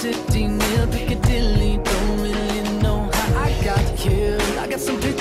sitting near Piccadilly, don't really know how I got here. I got some pictures.